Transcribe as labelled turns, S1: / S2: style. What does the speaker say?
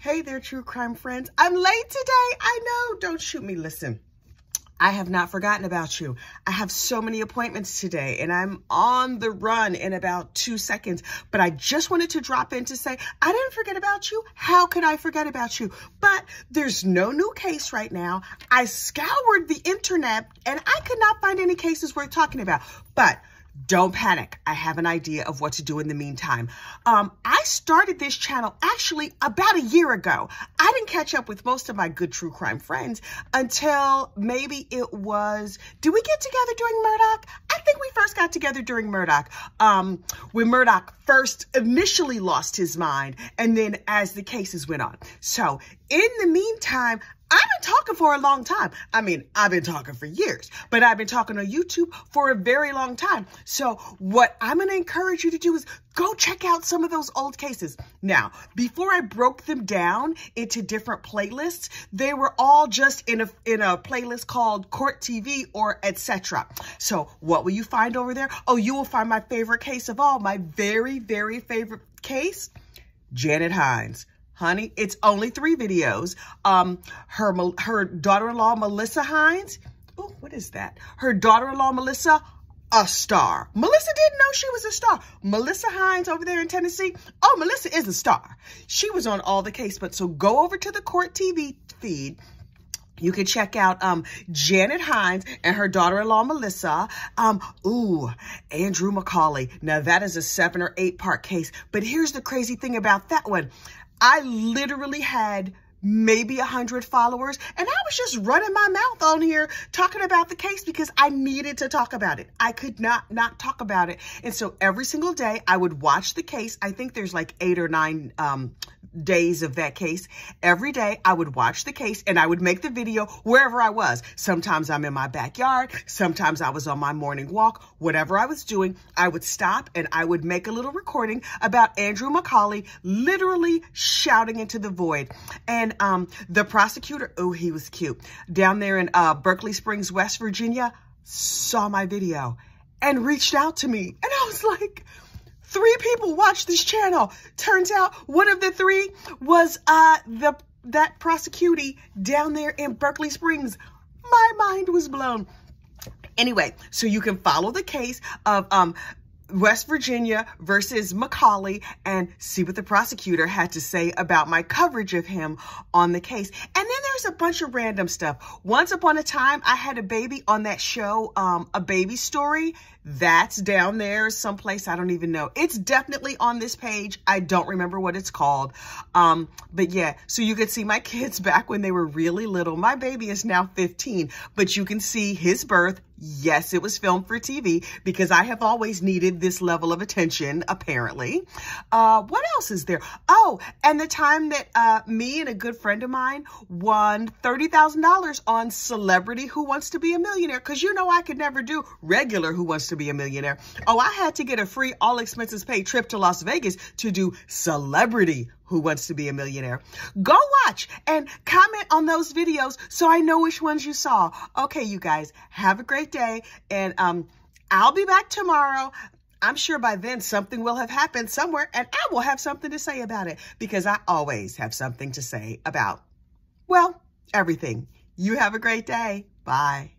S1: Hey there, true crime friends. I'm late today. I know. Don't shoot me. Listen. I have not forgotten about you. I have so many appointments today and I'm on the run in about two seconds. But I just wanted to drop in to say, I didn't forget about you. How could I forget about you? But there's no new case right now. I scoured the internet and I could not find any cases worth talking about. But don't panic. I have an idea of what to do in the meantime. Um, I started this channel actually about a year ago. I didn't catch up with most of my good true crime friends until maybe it was, did we get together during Murdaugh? Think we first got together during Murdaugh. Um, when Murdaugh first initially lost his mind and then as the cases went on. So in the meantime, I've been talking for a long time. I mean, I've been talking for years, but I've been talking on YouTube for a very long time. So what I'm going to encourage you to do is go check out some of those old cases. Now, before I broke them down into different playlists, they were all just in a in a playlist called Court TV or etc. So what will you find over there? Oh, you will find my favorite case of all, my very, very favorite case, Janet Hines honey. It's only three videos. Um, her her daughter-in-law, Melissa Hines. Oh, what is that? Her daughter-in-law, Melissa, a star. Melissa didn't know she was a star. Melissa Hines over there in Tennessee. Oh, Melissa is a star. She was on all the case, but so go over to the court TV feed. You can check out um, Janet Hines and her daughter-in-law, Melissa. Um, ooh, Andrew McCauley. Now, that is a seven or eight part case. But here's the crazy thing about that one. I literally had maybe a hundred followers and I was just running my mouth on here talking about the case because I needed to talk about it. I could not not talk about it. And so every single day I would watch the case. I think there's like eight or nine um, days of that case. Every day I would watch the case and I would make the video wherever I was. Sometimes I'm in my backyard. Sometimes I was on my morning walk. Whatever I was doing, I would stop and I would make a little recording about Andrew McCauley literally shouting into the void. And um, the prosecutor, oh, he was cute, down there in uh, Berkeley Springs, West Virginia, saw my video and reached out to me. And I was like, Three people watch this channel. Turns out one of the three was uh the that prosecutee down there in Berkeley Springs. My mind was blown. Anyway, so you can follow the case of um West Virginia versus McCauley and see what the prosecutor had to say about my coverage of him on the case. And then there's a bunch of random stuff. Once upon a time, I had a baby on that show, um, A Baby Story. That's down there someplace. I don't even know. It's definitely on this page. I don't remember what it's called. Um, but yeah, so you could see my kids back when they were really little. My baby is now 15, but you can see his birth, Yes, it was filmed for TV because I have always needed this level of attention, apparently. Uh, what else is there? Oh, and the time that uh, me and a good friend of mine won $30,000 on Celebrity Who Wants to Be a Millionaire because you know I could never do regular Who Wants to Be a Millionaire. Oh, I had to get a free all expenses paid trip to Las Vegas to do Celebrity who wants to be a millionaire. Go watch and comment on those videos so I know which ones you saw. Okay, you guys, have a great day. And um, I'll be back tomorrow. I'm sure by then something will have happened somewhere and I will have something to say about it because I always have something to say about, well, everything. You have a great day. Bye.